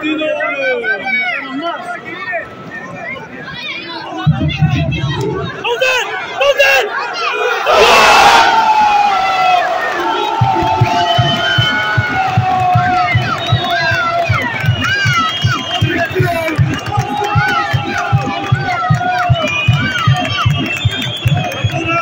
Vamos